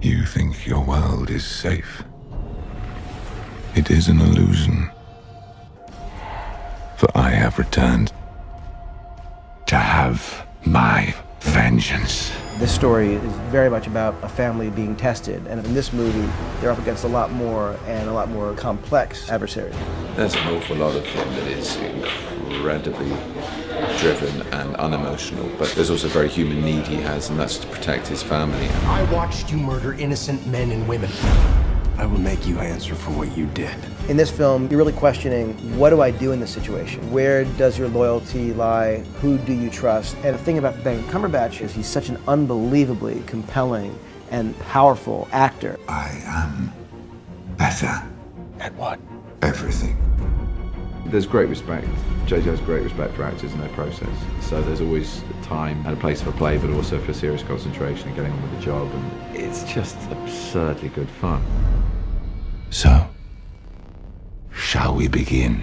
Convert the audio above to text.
You think your world is safe. It is an illusion. For I have returned to have my vengeance. This story is very much about a family being tested, and in this movie, they're up against a lot more and a lot more complex adversaries. There's an awful lot of him that is incredibly driven and unemotional, but there's also a very human need he has, and that's to protect his family. I watched you murder innocent men and women. I will make you answer for what you did. In this film, you're really questioning what do I do in this situation? Where does your loyalty lie? Who do you trust? And the thing about Ben Cumberbatch is he's such an unbelievably compelling and powerful actor. I am better At what? everything. There's great respect. JJ has great respect for actors and their process. So there's always time and a place for play, but also for serious concentration and getting on with the job. And it's just absurdly good fun. So, shall we begin?